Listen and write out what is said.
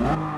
Thank.